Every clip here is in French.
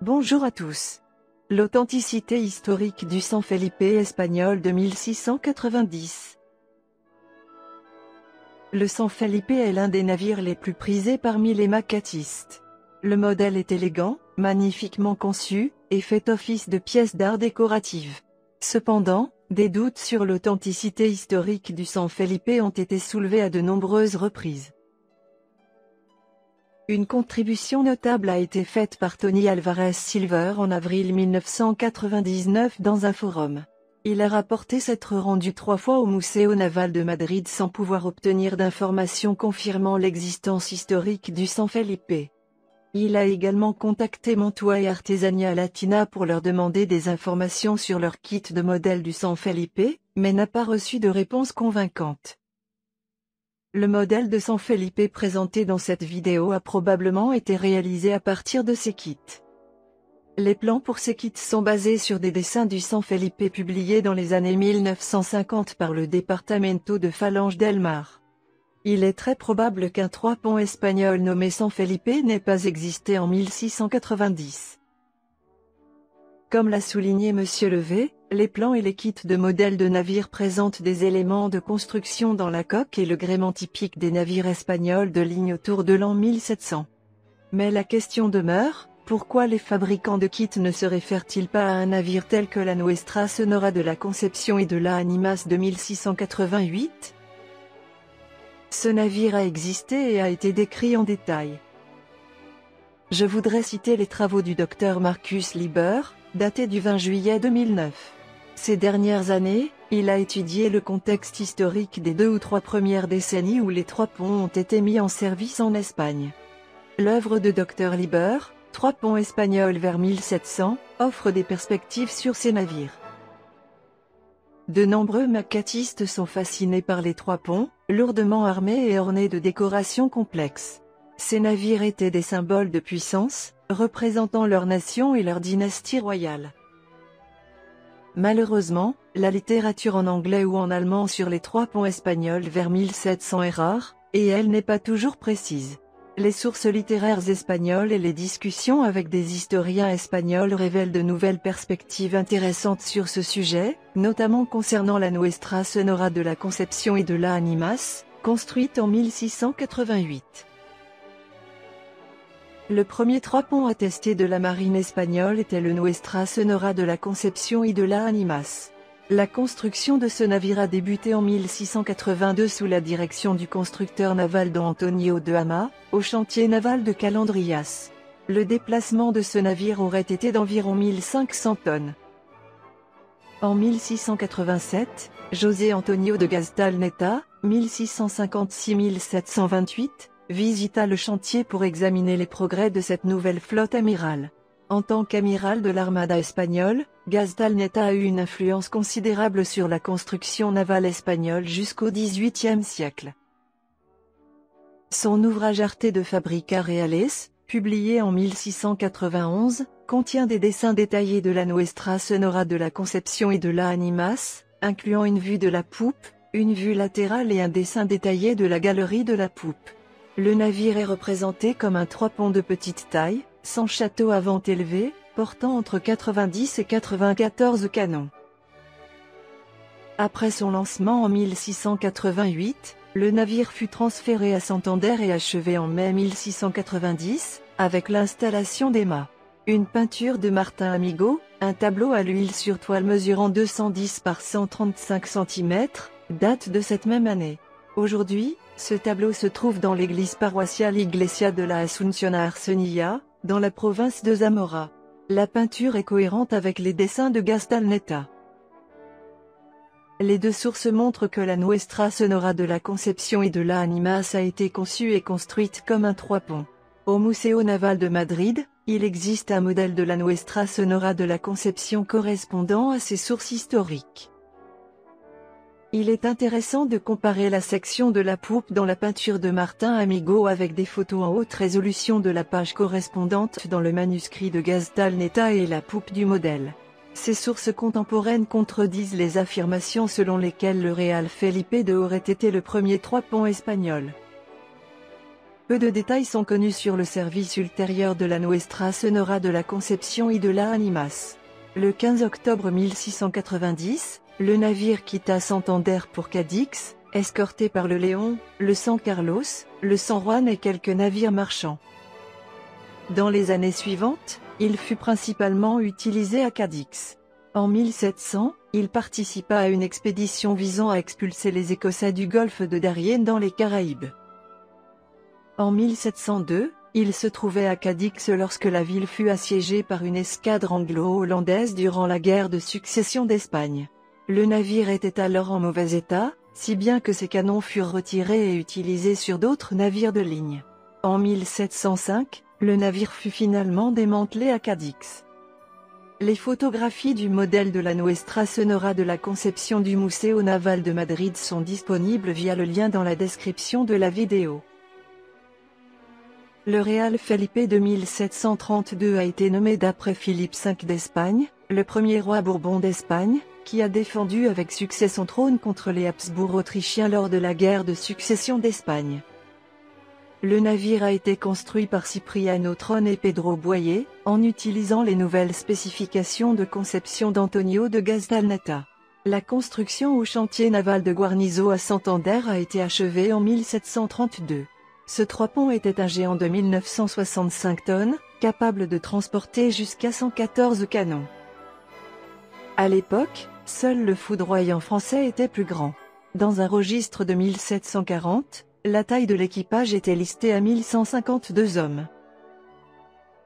Bonjour à tous. L'authenticité historique du San Felipe espagnol de 1690. Le San Felipe est l'un des navires les plus prisés parmi les maquettistes. Le modèle est élégant, magnifiquement conçu, et fait office de pièce d'art décorative. Cependant, des doutes sur l'authenticité historique du San Felipe ont été soulevés à de nombreuses reprises. Une contribution notable a été faite par Tony Alvarez Silver en avril 1999 dans un forum. Il a rapporté s'être rendu trois fois au Museo Naval de Madrid sans pouvoir obtenir d'informations confirmant l'existence historique du San Felipe. Il a également contacté Montoya et Artesania Latina pour leur demander des informations sur leur kit de modèle du San Felipe, mais n'a pas reçu de réponse convaincante. Le modèle de San Felipe présenté dans cette vidéo a probablement été réalisé à partir de ces kits. Les plans pour ces kits sont basés sur des dessins du San Felipe publiés dans les années 1950 par le Departamento de Phalange del Mar. Il est très probable qu'un trois-ponts espagnol nommé San Felipe n'ait pas existé en 1690. Comme l'a souligné Monsieur Levé, les plans et les kits de modèles de navires présentent des éléments de construction dans la coque et le gréement typique des navires espagnols de ligne autour de l'an 1700. Mais la question demeure, pourquoi les fabricants de kits ne se réfèrent-ils pas à un navire tel que la Nuestra Sonora de la Conception et de la Animas de 1688 Ce navire a existé et a été décrit en détail. Je voudrais citer les travaux du docteur Marcus Lieber, datés du 20 juillet 2009. Ces dernières années, il a étudié le contexte historique des deux ou trois premières décennies où les trois ponts ont été mis en service en Espagne. L'œuvre de Dr Lieber, Trois ponts espagnols vers 1700, offre des perspectives sur ces navires. De nombreux maquettistes sont fascinés par les trois ponts, lourdement armés et ornés de décorations complexes. Ces navires étaient des symboles de puissance, représentant leur nation et leur dynastie royale. Malheureusement, la littérature en anglais ou en allemand sur les trois ponts espagnols vers 1700 est rare, et elle n'est pas toujours précise. Les sources littéraires espagnoles et les discussions avec des historiens espagnols révèlent de nouvelles perspectives intéressantes sur ce sujet, notamment concernant la Nuestra Sonora de la Conception et de la Animas, construite en 1688. Le premier trois ponts attestés de la marine espagnole était le Nuestra Sonora de la Conception y de la Animas. La construction de ce navire a débuté en 1682 sous la direction du constructeur naval Don Antonio de Hama, au chantier naval de Calandrias. Le déplacement de ce navire aurait été d'environ 1500 tonnes. En 1687, José Antonio de Gastalneta, 1656-1728, visita le chantier pour examiner les progrès de cette nouvelle flotte amirale. En tant qu'amiral de l'armada espagnole, Gastalneta a eu une influence considérable sur la construction navale espagnole jusqu'au XVIIIe siècle. Son ouvrage Arte de Fabrica Reales, publié en 1691, contient des dessins détaillés de la Nuestra Sonora de la Conception et de la Animas, incluant une vue de la poupe, une vue latérale et un dessin détaillé de la galerie de la poupe. Le navire est représenté comme un trois-ponts de petite taille, sans château à vent élevé, portant entre 90 et 94 canons. Après son lancement en 1688, le navire fut transféré à Santander et achevé en mai 1690, avec l'installation des. Une peinture de Martin Amigo, un tableau à l'huile sur toile mesurant 210 par 135 cm, date de cette même année. Aujourd'hui, ce tableau se trouve dans l'église paroissiale Iglesia de la Asunción Arsenilla, dans la province de Zamora. La peinture est cohérente avec les dessins de Gastalneta. Les deux sources montrent que la Nuestra Sonora de la Conception et de la Animas a été conçue et construite comme un trois-ponts. Au Museo Naval de Madrid, il existe un modèle de la Nuestra Sonora de la Conception correspondant à ces sources historiques. Il est intéressant de comparer la section de la poupe dans la peinture de Martin Amigo avec des photos en haute résolution de la page correspondante dans le manuscrit de Gastalneta et la poupe du modèle. Ces sources contemporaines contredisent les affirmations selon lesquelles le Real Felipe de aurait été le premier trois-ponts espagnol. Peu de détails sont connus sur le service ultérieur de la Nuestra Sonora de la Conception et de la Animas. Le 15 octobre 1690, le navire quitta Santander pour Cadix, escorté par le Léon, le San Carlos, le San Juan et quelques navires marchands. Dans les années suivantes, il fut principalement utilisé à Cadix. En 1700, il participa à une expédition visant à expulser les Écossais du golfe de Darien dans les Caraïbes. En 1702, il se trouvait à Cadix lorsque la ville fut assiégée par une escadre anglo-hollandaise durant la guerre de succession d'Espagne. Le navire était alors en mauvais état, si bien que ses canons furent retirés et utilisés sur d'autres navires de ligne. En 1705, le navire fut finalement démantelé à Cadix. Les photographies du modèle de la Nuestra Sonora de la conception du Museo Naval de Madrid sont disponibles via le lien dans la description de la vidéo. Le Real Felipe de 1732 a été nommé d'après Philippe V d'Espagne, le premier roi Bourbon d'Espagne, qui a défendu avec succès son trône contre les Habsbourg autrichiens lors de la guerre de succession d'Espagne. Le navire a été construit par Cipriano Tron et Pedro Boyer, en utilisant les nouvelles spécifications de conception d'Antonio de Gazdalnata. La construction au chantier naval de Guarnizo à Santander a été achevée en 1732. Ce trois-pont était un géant de 1965 tonnes, capable de transporter jusqu'à 114 canons. À l'époque, seul le foudroyant français était plus grand. Dans un registre de 1740, la taille de l'équipage était listée à 1152 hommes.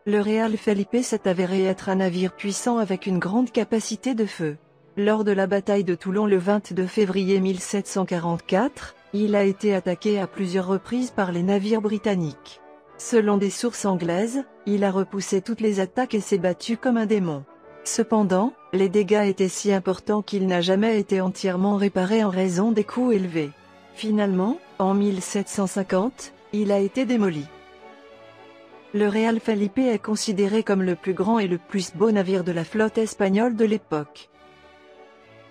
Le Real Felipe s'est avéré être un navire puissant avec une grande capacité de feu. Lors de la bataille de Toulon le 22 février 1744, il a été attaqué à plusieurs reprises par les navires britanniques. Selon des sources anglaises, il a repoussé toutes les attaques et s'est battu comme un démon. Cependant, les dégâts étaient si importants qu'il n'a jamais été entièrement réparé en raison des coûts élevés. Finalement, en 1750, il a été démoli. Le Real Felipe est considéré comme le plus grand et le plus beau navire de la flotte espagnole de l'époque.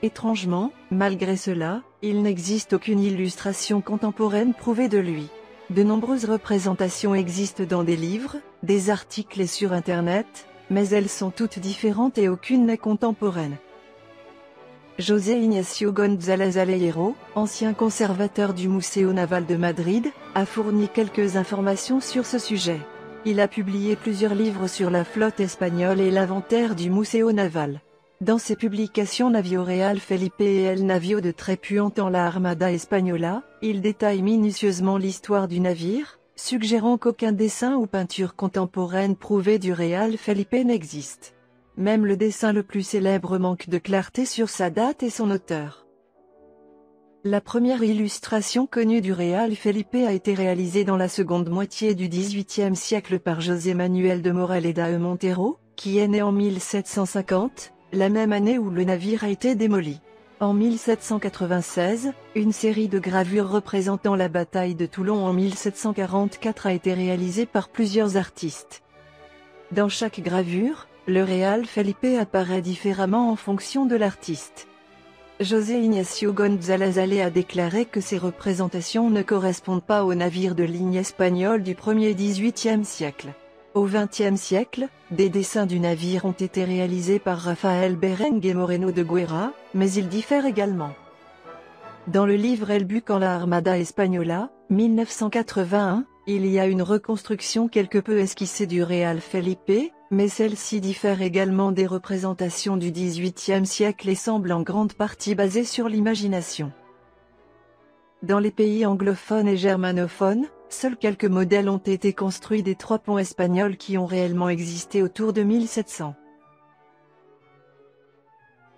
Étrangement, malgré cela, il n'existe aucune illustration contemporaine prouvée de lui. De nombreuses représentations existent dans des livres, des articles et sur Internet, mais elles sont toutes différentes et aucune n'est contemporaine. José Ignacio González Alejero, ancien conservateur du Museo Naval de Madrid, a fourni quelques informations sur ce sujet. Il a publié plusieurs livres sur la flotte espagnole et l'inventaire du Museo Naval. Dans ses publications Navio Real Felipe et El Navio de Trépuant en la Armada Española, il détaille minutieusement l'histoire du navire, suggérant qu'aucun dessin ou peinture contemporaine prouvée du Real Felipe n'existe. Même le dessin le plus célèbre manque de clarté sur sa date et son auteur. La première illustration connue du Real Felipe a été réalisée dans la seconde moitié du XVIIIe siècle par José Manuel de Morel et d'Ae Montero, qui est né en 1750, la même année où le navire a été démoli. En 1796, une série de gravures représentant la bataille de Toulon en 1744 a été réalisée par plusieurs artistes. Dans chaque gravure, le Real Felipe apparaît différemment en fonction de l'artiste. José Ignacio González Allé a déclaré que ces représentations ne correspondent pas aux navires de ligne espagnole du 1er 18e siècle. Au XXe siècle, des dessins du navire ont été réalisés par Rafael Berengue Moreno de Guerra, mais ils diffèrent également. Dans le livre El Buc en la Armada Española, 1981, il y a une reconstruction quelque peu esquissée du Real Felipe, mais celle-ci diffère également des représentations du XVIIIe siècle et semble en grande partie basée sur l'imagination. Dans les pays anglophones et germanophones, seuls quelques modèles ont été construits des trois ponts espagnols qui ont réellement existé autour de 1700.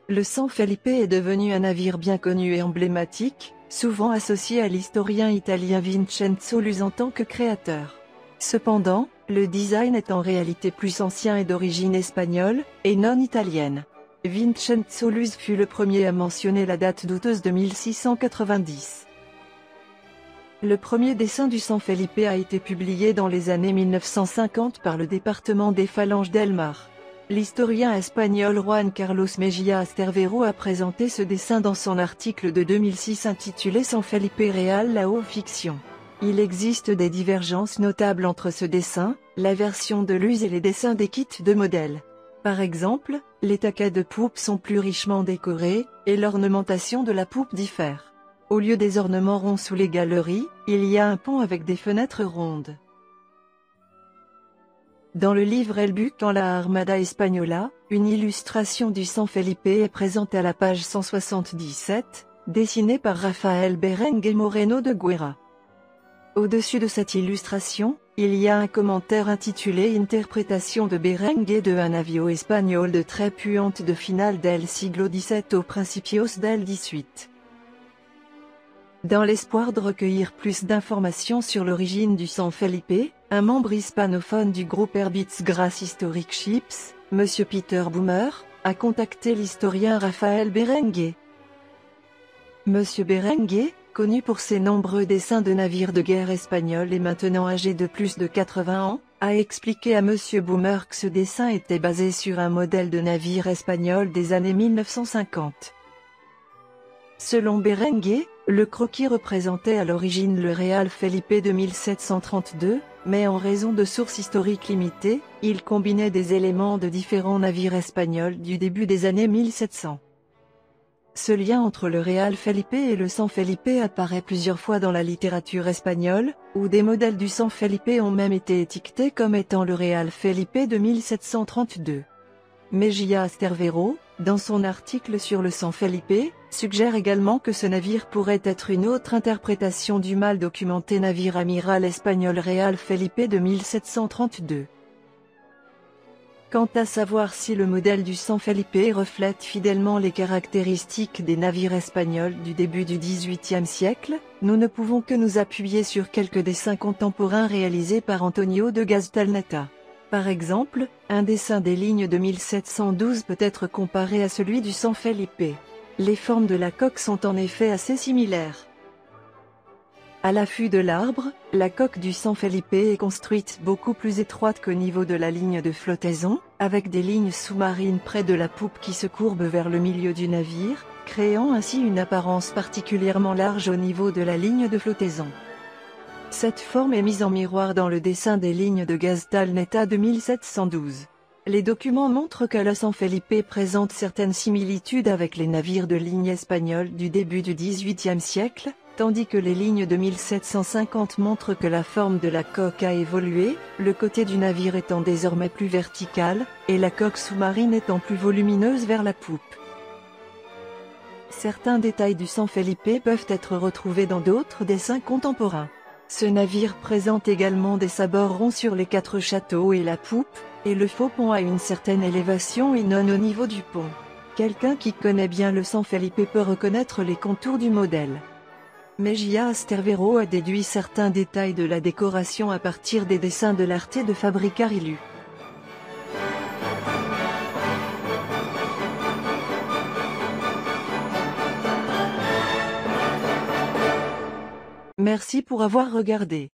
Le San Felipe est devenu un navire bien connu et emblématique, souvent associé à l'historien italien Vincenzo Luz en tant que créateur. Cependant, le design est en réalité plus ancien et d'origine espagnole, et non italienne. Vincenzo Luz fut le premier à mentionner la date douteuse de 1690. Le premier dessin du San Felipe a été publié dans les années 1950 par le département des Phalanges d'Elmar. L'historien espagnol Juan Carlos Mejía Astervero a présenté ce dessin dans son article de 2006 intitulé San Felipe Real la haute fiction. Il existe des divergences notables entre ce dessin, la version de l'use et les dessins des kits de modèles. Par exemple, les taquets de poupe sont plus richement décorés, et l'ornementation de la poupe diffère. Au lieu des ornements ronds sous les galeries, il y a un pont avec des fenêtres rondes. Dans le livre El Buc en la Armada Española, une illustration du San Felipe est présente à la page 177, dessinée par Rafael Berengue Moreno de Guerra. Au-dessus de cette illustration, il y a un commentaire intitulé Interprétation de Berengue de un navio espagnol de très puante de finale del siglo XVII au Principios del XVIII. Dans l'espoir de recueillir plus d'informations sur l'origine du San Felipe, un membre hispanophone du groupe Herbitz Grass Historic Ships, M. Peter Boomer, a contacté l'historien Raphaël Berengue. M. Berengue, connu pour ses nombreux dessins de navires de guerre espagnols et maintenant âgé de plus de 80 ans, a expliqué à M. Boomer que ce dessin était basé sur un modèle de navire espagnol des années 1950. Selon Berengue, le croquis représentait à l'origine le Real Felipe de 1732, mais en raison de sources historiques limitées, il combinait des éléments de différents navires espagnols du début des années 1700. Ce lien entre le Real Felipe et le San Felipe apparaît plusieurs fois dans la littérature espagnole, où des modèles du San Felipe ont même été étiquetés comme étant le Real Felipe de 1732. Mejia Stervero, dans son article sur le San Felipe, suggère également que ce navire pourrait être une autre interprétation du mal documenté navire amiral espagnol Real Felipe de 1732. Quant à savoir si le modèle du San Felipe reflète fidèlement les caractéristiques des navires espagnols du début du XVIIIe siècle, nous ne pouvons que nous appuyer sur quelques dessins contemporains réalisés par Antonio de Gaztalnata. Par exemple, un dessin des lignes de 1712 peut être comparé à celui du San Felipe. Les formes de la coque sont en effet assez similaires. À l'affût de l'arbre, la coque du San Felipe est construite beaucoup plus étroite qu'au niveau de la ligne de flottaison, avec des lignes sous-marines près de la poupe qui se courbent vers le milieu du navire, créant ainsi une apparence particulièrement large au niveau de la ligne de flottaison. Cette forme est mise en miroir dans le dessin des lignes de Gaztal Neta de 1712. Les documents montrent que le San Felipe présente certaines similitudes avec les navires de ligne espagnols du début du XVIIIe siècle, tandis que les lignes de 1750 montrent que la forme de la coque a évolué, le côté du navire étant désormais plus vertical, et la coque sous-marine étant plus volumineuse vers la poupe. Certains détails du San Felipe peuvent être retrouvés dans d'autres dessins contemporains. Ce navire présente également des sabords ronds sur les quatre châteaux et la poupe, et le faux pont a une certaine élévation et non au niveau du pont. Quelqu'un qui connaît bien le San Felipe peut reconnaître les contours du modèle. Mejia Astervero a déduit certains détails de la décoration à partir des dessins de l'Arte de Fabricarilu. Merci pour avoir regardé.